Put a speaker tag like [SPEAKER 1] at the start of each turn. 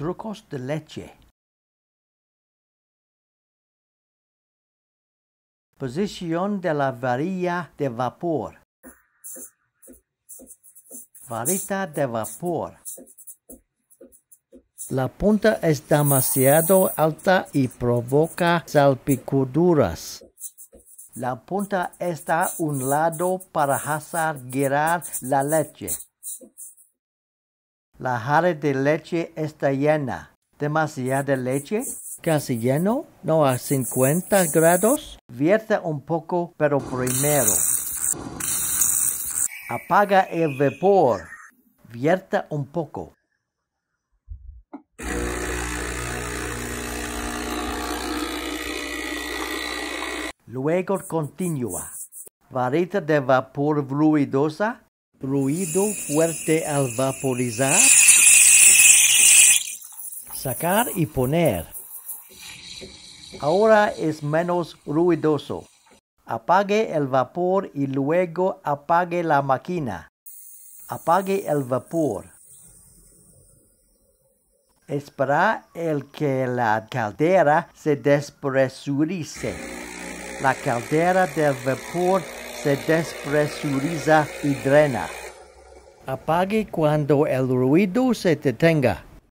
[SPEAKER 1] trucos de leche. Posición de la varilla de vapor. Varita de vapor. La punta es demasiado alta y provoca salpicaduras. La punta está a un lado para hacer girar la leche. La jarra de leche está llena. ¿Demasiada leche? ¿Casi lleno? ¿No a 50 grados? Vierta un poco, pero primero. Apaga el vapor. Vierta un poco. Luego continúa. Varita de vapor ruidosa. Ruido fuerte al vaporizar. Sacar y poner. Ahora es menos ruidoso. Apague el vapor y luego apague la máquina. Apague el vapor. Espera el que la caldera se despresurice. La caldera del vapor se despresuriza y drena. Apague cuando el ruido se detenga.